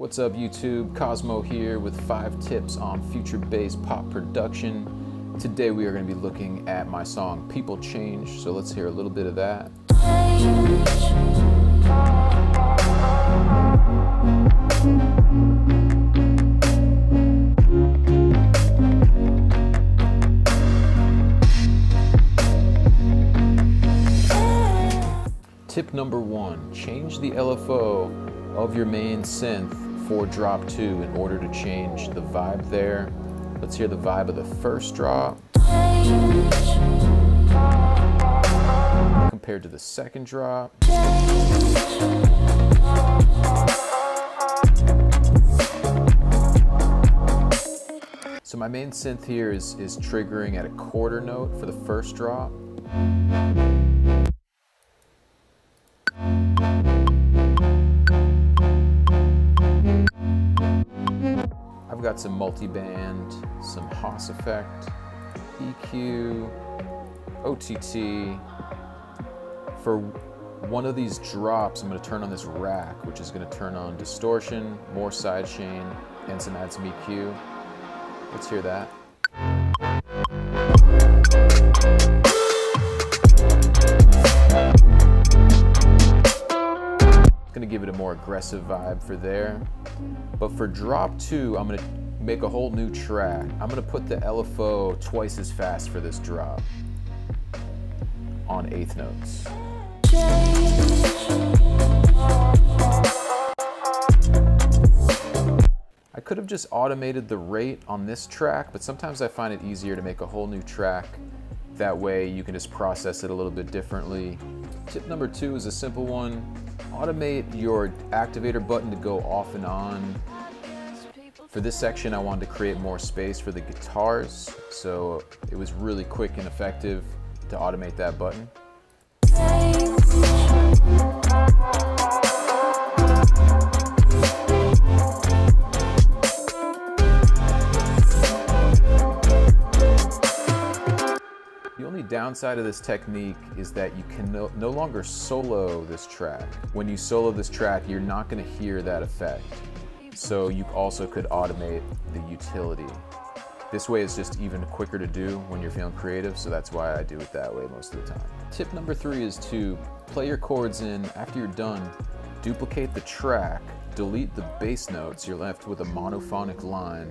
What's up YouTube? cozmoe here with five tips on future bass pop production. Today we are going to be looking at my song People Change, so let's hear a little bit of that. Tip number one, change the LFO of your main synth for drop two in order to change the vibe there. Let's hear the vibe of the first drop. Compared to the second drop. So my main synth here is, is triggering at a quarter note for the first drop. Got some multi-band, some Haas effect, EQ, OTT. For one of these drops, I'm gonna turn on this rack, which is gonna turn on distortion, more sidechain, and some add some EQ. Let's hear that. Aggressive vibe for there. But for drop two, I'm gonna make a whole new track. I'm gonna put the LFO twice as fast for this drop on eighth notes. I could have just automated the rate on this track, but sometimes I find it easier to make a whole new track. That way you can just process it a little bit differently. Tip number two is a simple one. Automate your activator button to go off and on. For this section, I wanted to create more space for the guitars, so it was really quick and effective to automate that button. The only downside of this technique is that you can no, no, longer solo this track. When you solo this track, you're not gonna hear that effect. So you also could automate the utility. This way is just even quicker to do when you're feeling creative, so that's why I do it that way most of the time. Tip number three is to play your chords in, after you're done, duplicate the track, delete the bass notes, you're left with a monophonic line,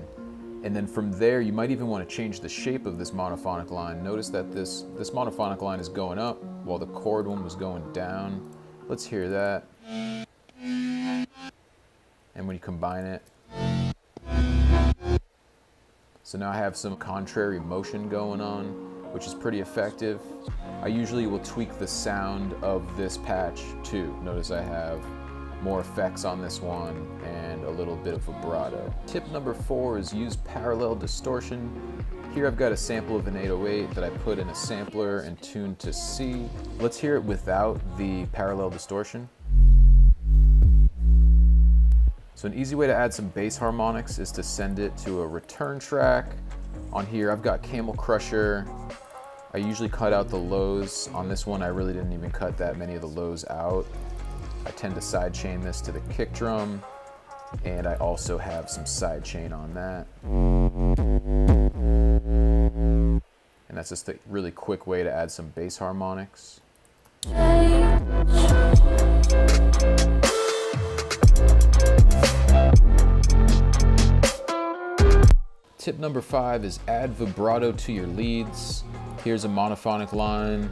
and then from there, you might even want to change the shape of this monophonic line. Notice that this, this monophonic line is going up while the chord one was going down. Let's hear that. And when you combine it, so now I have some contrary motion going on, which is pretty effective. I usually will tweak the sound of this patch too. Notice I have more effects on this one and a little bit of vibrato. Tip number four is use parallel distortion. Here I've got a sample of an 808 that I put in a sampler and tuned to C. Let's hear it without the parallel distortion. So an easy way to add some bass harmonics is to send it to a return track. On here I've got Camel Crusher. I usually cut out the lows. On this one I really didn't even cut that many of the lows out. I tend to sidechain this to the kick drum and I also have some sidechain on that. And that's just a really quick way to add some bass harmonics. Tip number five is add vibrato to your leads. Here's a monophonic line.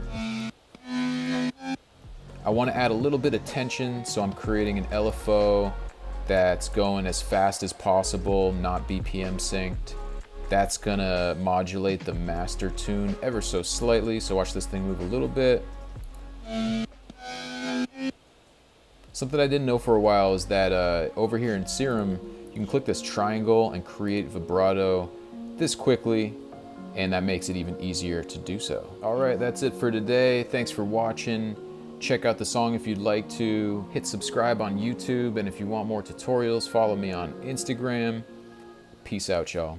I want to add a little bit of tension, so I'm creating an LFO that's going as fast as possible, not BPM synced. That's gonna modulate the master tune ever so slightly, so watch this thing move a little bit. Something I didn't know for a while is that uh, over here in Serum, you can click this triangle and create vibrato this quickly, and that makes it even easier to do so. All right, that's it for today. Thanks for watching. Check out the song if you'd like to. Hit subscribe on YouTube, and if you want more tutorials, follow me on Instagram. Peace out, y'all.